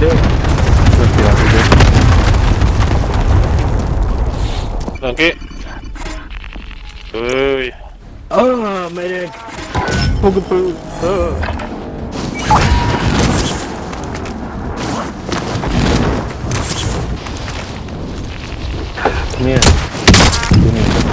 deh. terus dia gede Oke. Uy. Ah, oh, medic. Oh, oh. Ini. Ya. Ini.